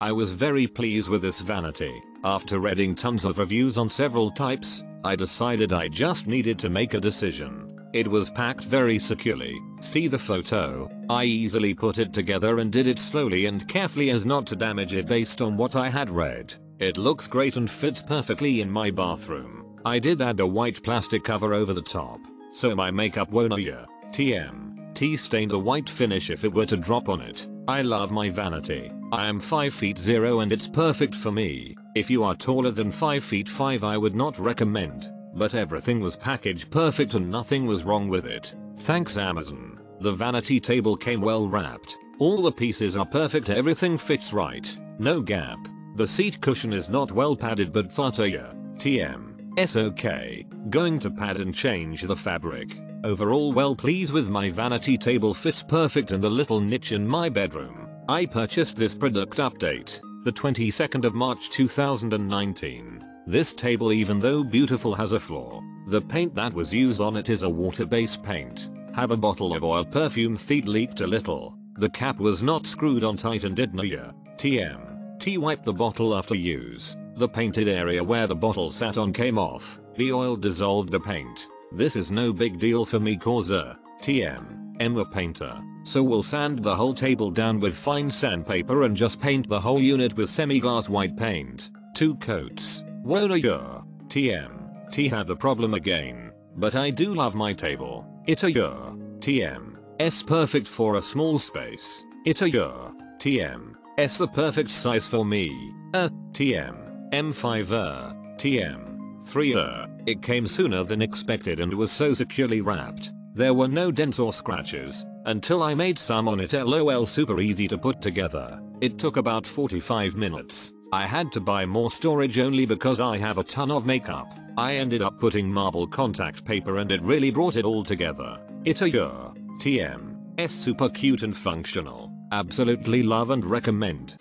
I was very pleased with this vanity. After reading tons of reviews on several types, I decided I just needed to make a decision. It was packed very securely. See the photo? I easily put it together and did it slowly and carefully as not to damage it based on what I had read. It looks great and fits perfectly in my bathroom. I did add a white plastic cover over the top, so my makeup won't yeah. TM. T stain the white finish if it were to drop on it. I love my vanity. I am 5 feet 0 and it's perfect for me. If you are taller than 5 feet 5 I would not recommend. But everything was packaged perfect and nothing was wrong with it. Thanks Amazon. The vanity table came well wrapped. All the pieces are perfect everything fits right. No gap. The seat cushion is not well padded but Fataya. TM. S okay. Going to pad and change the fabric. Overall well pleased with my vanity table fits perfect in the little niche in my bedroom. I purchased this product update the 22nd of March 2019. This table even though beautiful has a flaw. The paint that was used on it is a water-based paint. Have a bottle of oil perfume feet leaked a little. The cap was not screwed on tight and did not. TM. T wipe the bottle after use. The painted area where the bottle sat on came off. The oil dissolved the paint. This is no big deal for me cause a TM. Emma painter. So we'll sand the whole table down with fine sandpaper and just paint the whole unit with semi-gloss white paint. Two coats. Wona your TM. T have the problem again. But I do love my table. It a your TM. S perfect for a small space. It a your TM. S the perfect size for me. A TM. M5 er. TM. 3 er. It came sooner than expected and was so securely wrapped. There were no dents or scratches. Until I made some on it lol super easy to put together. It took about 45 minutes. I had to buy more storage only because I have a ton of makeup. I ended up putting marble contact paper and it really brought it all together. It's a your TM. S super cute and functional. Absolutely love and recommend.